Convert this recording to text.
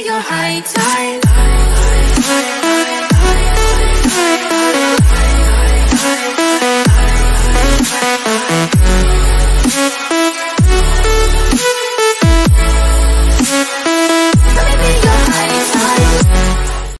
your high tide.